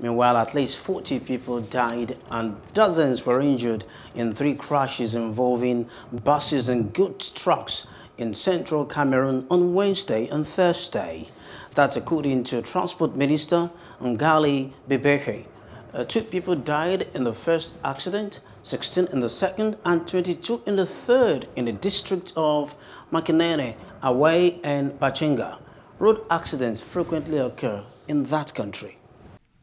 Meanwhile, at least 40 people died and dozens were injured in three crashes involving buses and goods trucks in central Cameroon on Wednesday and Thursday. That's according to Transport Minister Ngalle Bibehe. Uh, two people died in the first accident, 16 in the second, and 22 in the third in the district of Makenene, Awae, and Batchenga. Road accidents frequently occur in that country.